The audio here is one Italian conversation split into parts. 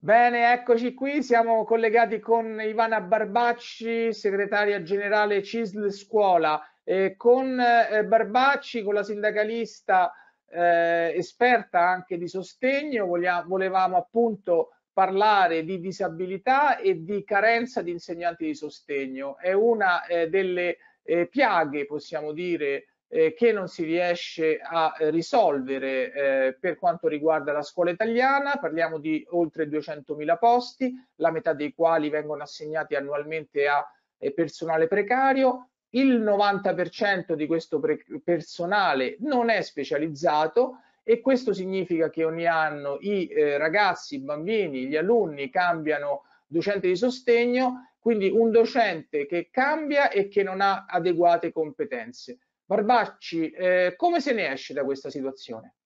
Bene, eccoci qui, siamo collegati con Ivana Barbacci, segretaria generale CISL Scuola. Eh, con eh, Barbacci, con la sindacalista eh, esperta anche di sostegno, vogliamo, volevamo appunto parlare di disabilità e di carenza di insegnanti di sostegno. È una eh, delle eh, piaghe, possiamo dire, eh, che non si riesce a risolvere eh, per quanto riguarda la scuola italiana. Parliamo di oltre 200.000 posti, la metà dei quali vengono assegnati annualmente a eh, personale precario. Il 90% di questo personale non è specializzato e questo significa che ogni anno i eh, ragazzi, i bambini, gli alunni cambiano docente di sostegno, quindi un docente che cambia e che non ha adeguate competenze. Barbacci, eh, come se ne esce da questa situazione?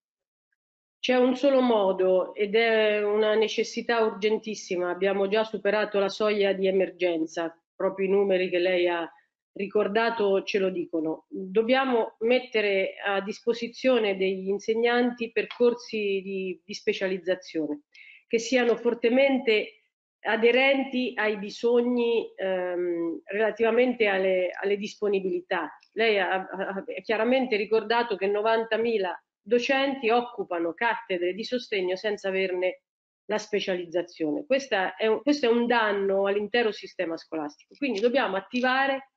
C'è un solo modo ed è una necessità urgentissima. Abbiamo già superato la soglia di emergenza, proprio i numeri che lei ha ricordato ce lo dicono. Dobbiamo mettere a disposizione degli insegnanti percorsi di, di specializzazione che siano fortemente aderenti ai bisogni ehm, relativamente alle, alle, disponibilità. Lei ha, ha, chiaramente ricordato che 90.000 docenti occupano cattedre di sostegno senza averne la specializzazione. È un, questo è un danno all'intero sistema scolastico. Quindi dobbiamo attivare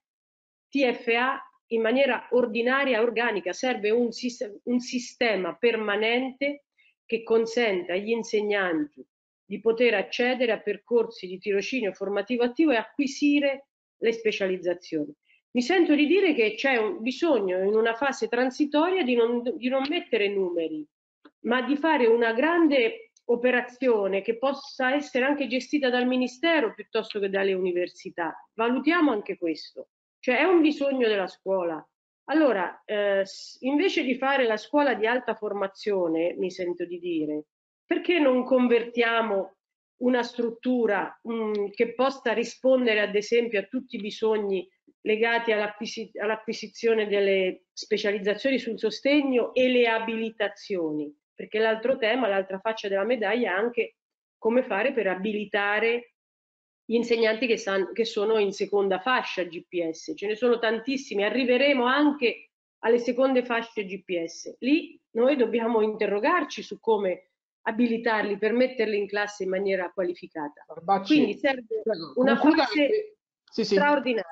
TFA in maniera ordinaria organica. Serve un, un sistema permanente che consenta agli insegnanti di poter accedere a percorsi di tirocinio formativo attivo e acquisire le specializzazioni. Mi sento di dire che c'è un bisogno in una fase transitoria di non, di non mettere numeri, ma di fare una grande operazione che possa essere anche gestita dal Ministero piuttosto che dalle università. Valutiamo anche questo, cioè è un bisogno della scuola. Allora, eh, invece di fare la scuola di alta formazione, mi sento di dire, perché non convertiamo una struttura mh, mm, che possa rispondere ad esempio a tutti i bisogni legati all'acquisizione delle specializzazioni sul sostegno e le abilitazioni, perché l'altro tema, l'altra faccia della medaglia è anche come fare per abilitare gli insegnanti che, san, che sono in seconda fascia GPS, ce ne sono tantissimi, arriveremo anche alle seconde fasce GPS. Lì noi dobbiamo interrogarci su come abilitarli per metterli in classe in maniera qualificata. Barbacci, Quindi serve una fase sì, sì. straordinaria.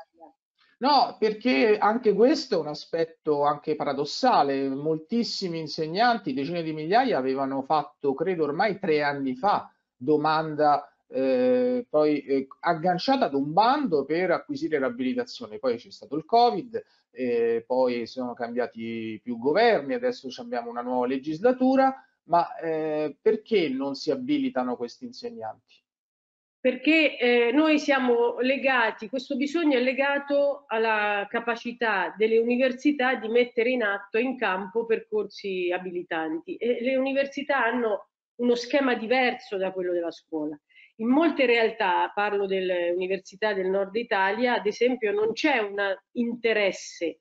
No, perché anche questo è un aspetto anche paradossale. Moltissimi insegnanti, decine di migliaia, avevano fatto, credo ormai tre anni fa, domanda eh, poi eh, agganciata ad un bando per acquisire l'abilitazione. Poi c'è stato il Covid, eh, poi sono cambiati più governi, adesso abbiamo una nuova legislatura ma eh, perché non si abilitano questi insegnanti? Perché eh, noi siamo legati, questo bisogno è legato alla capacità delle università di mettere in atto, in campo, percorsi abilitanti. E le università hanno uno schema diverso da quello della scuola. In molte realtà, parlo delle università del nord Italia, ad esempio non c'è un interesse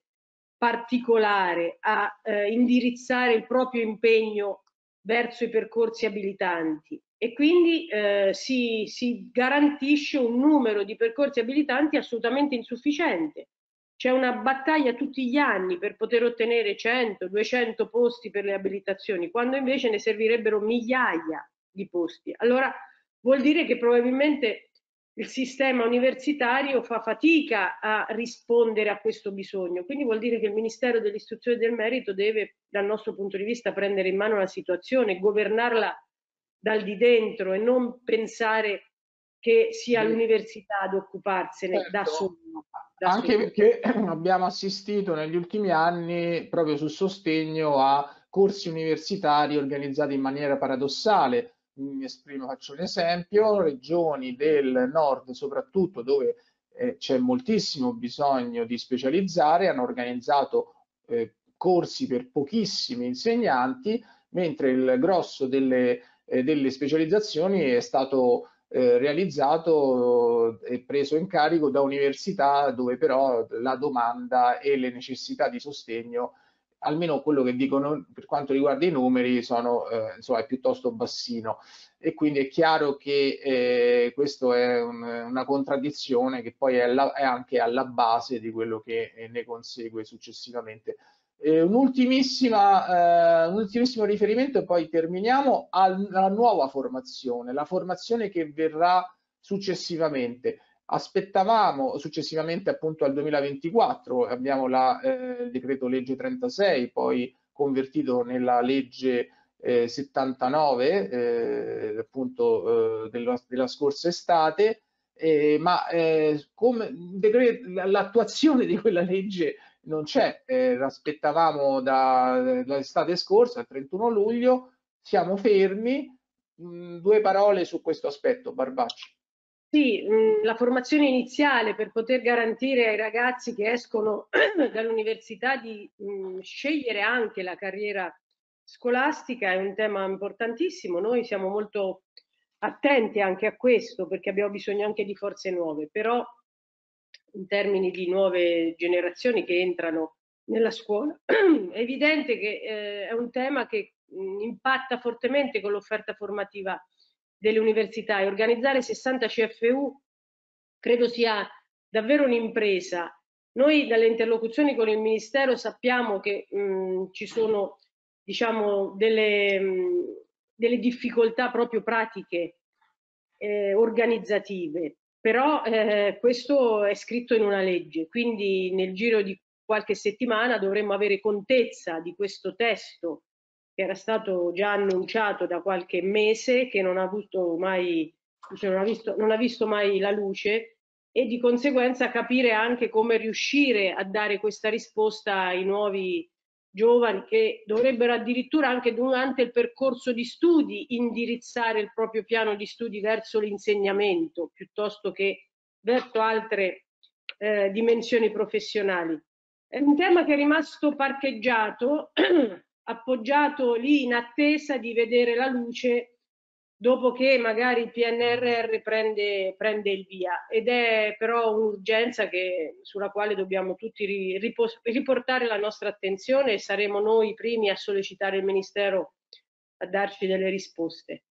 particolare a eh, indirizzare il proprio impegno verso i percorsi abilitanti e quindi eh, si, si garantisce un numero di percorsi abilitanti assolutamente insufficiente. C'è una battaglia tutti gli anni per poter ottenere 100, 200 posti per le abilitazioni, quando invece ne servirebbero migliaia di posti. Allora vuol dire che probabilmente il sistema universitario fa fatica a rispondere a questo bisogno. Quindi vuol dire che il Ministero dell'Istruzione e del Merito deve, dal nostro punto di vista, prendere in mano la situazione, governarla dal di dentro e non pensare che sia l'università ad occuparsene certo. da sola. Anche solo. perché abbiamo assistito negli ultimi anni proprio sul sostegno a corsi universitari organizzati in maniera paradossale mi esprimo, faccio un esempio, regioni del nord soprattutto dove eh, c'è moltissimo bisogno di specializzare, hanno organizzato eh, corsi per pochissimi insegnanti, mentre il grosso delle, eh, delle specializzazioni è stato eh, realizzato e preso in carico da università dove però la domanda e le necessità di sostegno almeno quello che dicono per quanto riguarda i numeri sono, eh, insomma, è piuttosto bassino e quindi è chiaro che eh, questo è un, una contraddizione che poi è, la, è, anche alla base di quello che eh, ne consegue successivamente. Eh, un, ultimissimo riferimento e poi terminiamo alla nuova formazione, la formazione che verrà successivamente. Aspettavamo successivamente appunto al 2024, abbiamo la, eh, il decreto legge 36, poi convertito nella legge eh, 79 eh, appunto eh, della, della, scorsa estate, ma eh, l'attuazione di quella legge non c'è, eh, l'aspettavamo dall'estate scorsa, il 31 luglio, siamo fermi. Mh, due parole su questo aspetto, Barbacci. Sì, mh, la formazione iniziale per poter garantire ai ragazzi che escono dall'università di mh, scegliere anche la carriera scolastica è un tema importantissimo. Noi siamo molto attenti anche a questo perché abbiamo bisogno anche di forze nuove, però in termini di nuove generazioni che entrano nella scuola, è evidente che eh, è un tema che mh, impatta fortemente con l'offerta formativa delle università e organizzare 60 CFU credo sia davvero un'impresa. Noi dalle interlocuzioni con il Ministero sappiamo che mh, ci sono diciamo, delle, delle difficoltà proprio pratiche eh, organizzative, però eh, questo è scritto in una legge, quindi nel giro di qualche settimana dovremmo avere contezza di questo testo che era stato già annunciato da qualche mese, che non ha, avuto mai, cioè non ha, visto, non ha visto mai la luce e di conseguenza capire anche come riuscire a dare questa risposta ai nuovi giovani che dovrebbero addirittura anche durante il percorso di studi indirizzare il proprio piano di studi verso l'insegnamento piuttosto che verso altre eh, dimensioni professionali. È un tema che è rimasto parcheggiato, appoggiato lì in attesa di vedere la luce dopo che magari il PNRR prende, prende il via ed è però un'urgenza sulla quale dobbiamo tutti riportare la nostra attenzione e saremo noi i primi a sollecitare il Ministero a darci delle risposte.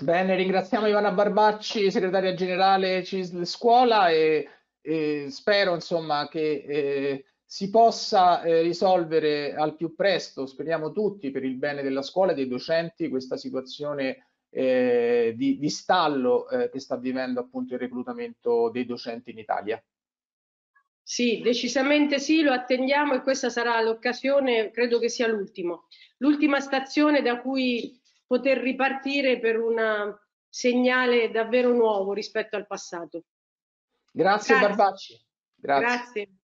Bene, ringraziamo Ivana Barbacci, segretaria generale CISL Scuola e, e spero insomma che eh, si possa eh, risolvere al più presto, speriamo tutti per il bene della scuola e dei docenti, questa situazione eh, di, di, stallo eh, che sta vivendo appunto il reclutamento dei docenti in Italia. Sì, decisamente sì, lo attendiamo e questa sarà l'occasione, credo che sia l'ultimo, l'ultima stazione da cui poter ripartire per un segnale davvero nuovo rispetto al passato. Grazie, Grazie. Barbacci. Grazie. Grazie.